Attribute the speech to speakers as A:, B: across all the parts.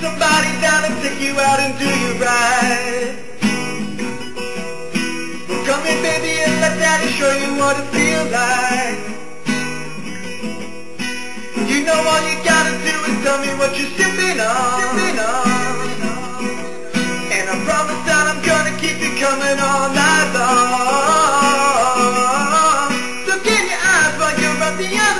A: somebody down and take you out and do you right. Well, come here, baby, and let daddy show you what it feels like. You know all you gotta do is tell me what you're sipping on. And I promise that I'm gonna keep you coming all night long. Look in your eyes while you're on the other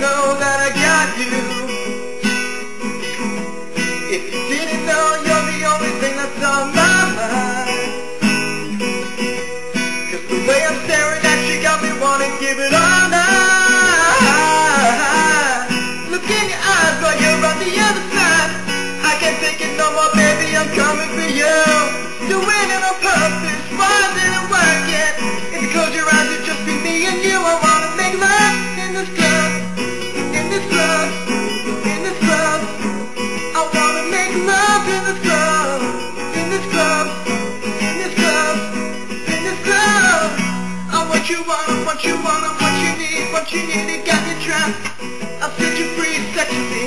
A: know that I got you. Coming for you. Doing it on purpose, winding and working. If you close your eyes, it'd just be me and you. I wanna make love in this club, in this club, in this club. I wanna make love in this club, in this club, in this club, in this club. I want you want, what you want, what you need, what you need, it got you trapped. I'll set you free sexually,